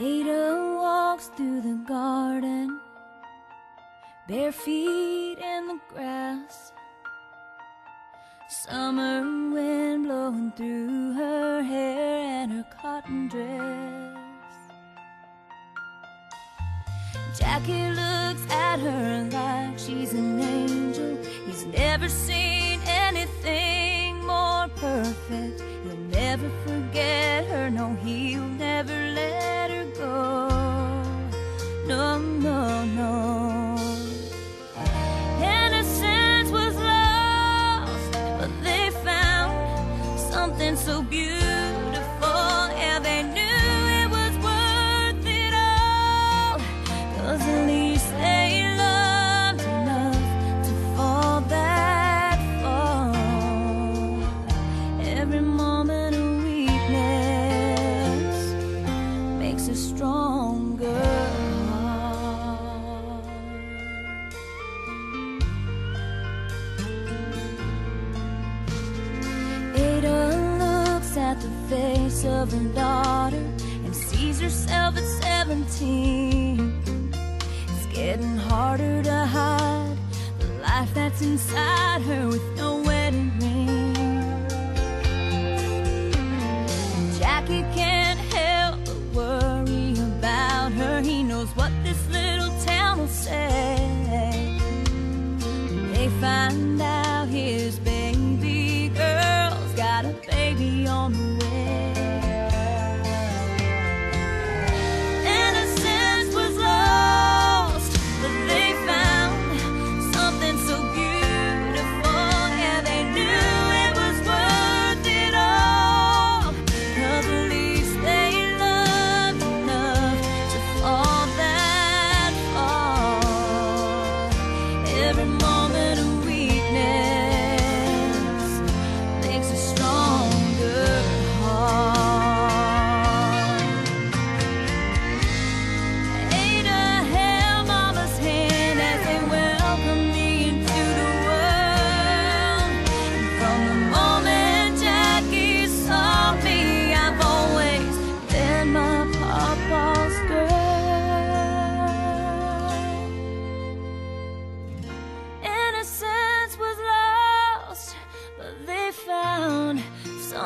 Ada walks through the garden, bare feet in the grass. Summer wind blowing through her hair and her cotton dress. Jackie looks at her like she's an angel. He's never seen anything more perfect. He'll never forget her, no, he'll never the face of her daughter and sees herself at 17. It's getting harder to hide the life that's inside her with no wedding ring. Jackie can't help but worry about her. He knows what this little town will say. They find out en.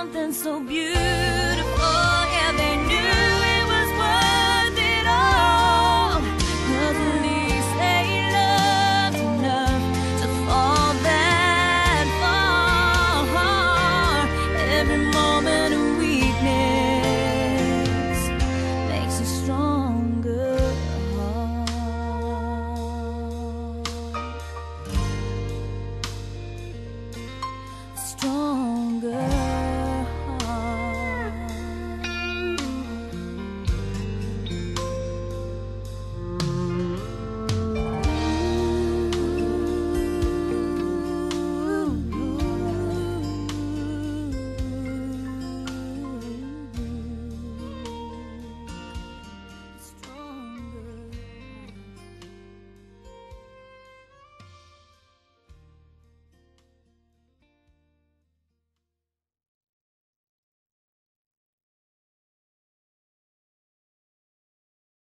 something so beautiful. Yeah, they knew it was worth it all. Cause at least they loved enough to fall that far. Every moment of weakness makes a stronger heart. Stronger.